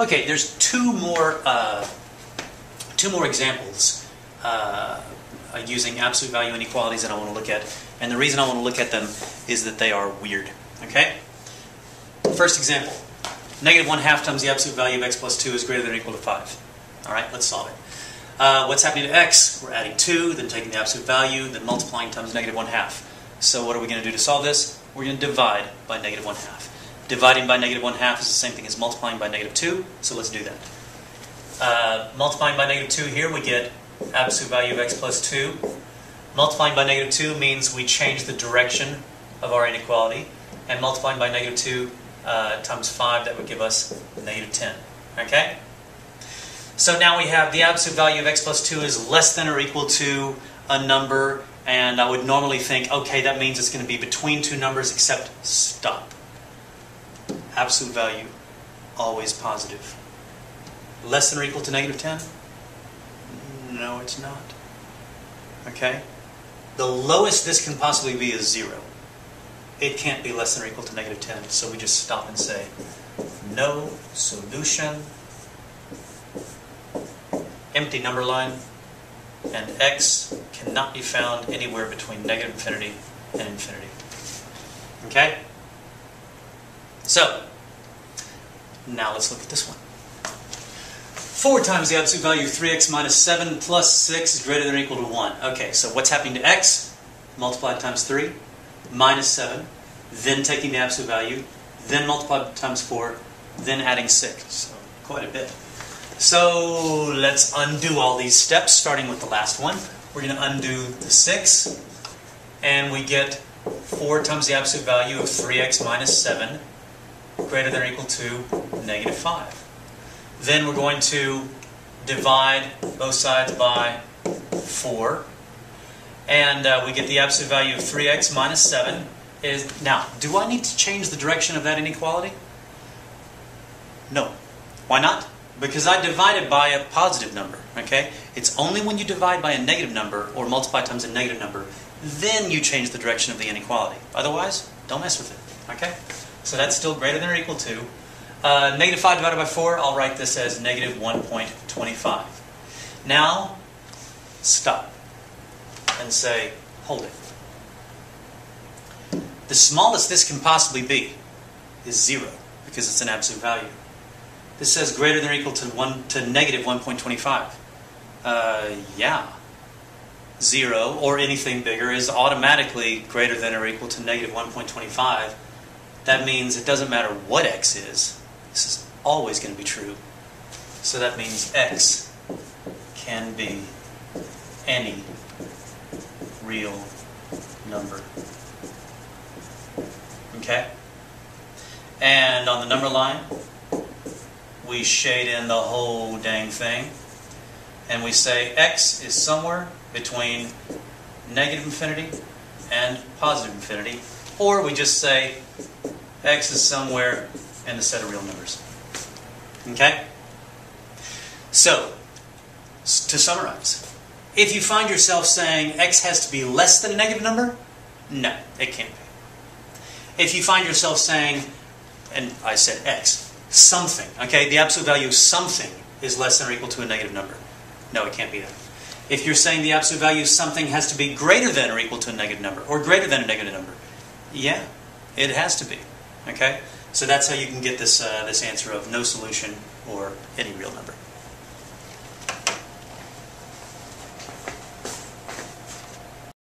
Okay, there's two more uh, two more examples uh, using absolute value inequalities that I want to look at, and the reason I want to look at them is that they are weird. Okay. First example: negative one half times the absolute value of x plus two is greater than or equal to five. All right, let's solve it. Uh, what's happening to x? We're adding 2, then taking the absolute value, then multiplying times negative 1 half. So what are we going to do to solve this? We're going to divide by negative 1 half. Dividing by negative 1 half is the same thing as multiplying by negative 2, so let's do that. Uh, multiplying by negative 2 here, we get absolute value of x plus 2. Multiplying by negative 2 means we change the direction of our inequality. And multiplying by negative 2 uh, times 5, that would give us negative 10. Okay? So now we have the absolute value of x plus 2 is less than or equal to a number, and I would normally think, okay, that means it's going to be between two numbers, except stop. Absolute value, always positive. Less than or equal to negative 10? No, it's not. Okay? The lowest this can possibly be is 0. It can't be less than or equal to negative 10, so we just stop and say, no solution empty number line, and x cannot be found anywhere between negative infinity and infinity. Okay? So, now let's look at this one. 4 times the absolute value of 3x minus 7 plus 6 is greater than or equal to 1. Okay, so what's happening to x? Multiplied times 3, minus 7, then taking the absolute value, then multiplied times 4, then adding 6. So, quite a bit. So let's undo all these steps, starting with the last one. We're going to undo the 6, and we get 4 times the absolute value of 3x minus 7 greater than or equal to negative 5. Then we're going to divide both sides by 4, and uh, we get the absolute value of 3x minus 7 is... Now, do I need to change the direction of that inequality? No. Why not? because I divided by a positive number, okay? It's only when you divide by a negative number or multiply times a negative number, then you change the direction of the inequality. Otherwise, don't mess with it, okay? So that's still greater than or equal to. Uh, negative 5 divided by 4, I'll write this as negative 1.25. Now, stop and say, hold it. The smallest this can possibly be is 0 because it's an absolute value. This says greater than or equal to, one, to negative 1.25. Uh, yeah. 0 or anything bigger is automatically greater than or equal to negative 1.25. That means it doesn't matter what x is. This is always going to be true. So that means x can be any real number. Okay? And on the number line, we shade in the whole dang thing. And we say x is somewhere between negative infinity and positive infinity. Or we just say x is somewhere in the set of real numbers. Okay? So, to summarize, if you find yourself saying x has to be less than a negative number, no, it can't be. If you find yourself saying, and I said x, something. Okay, the absolute value of something is less than or equal to a negative number. No, it can't be that. If you're saying the absolute value of something has to be greater than or equal to a negative number, or greater than a negative number, yeah, it has to be. Okay, so that's how you can get this uh, this answer of no solution or any real number.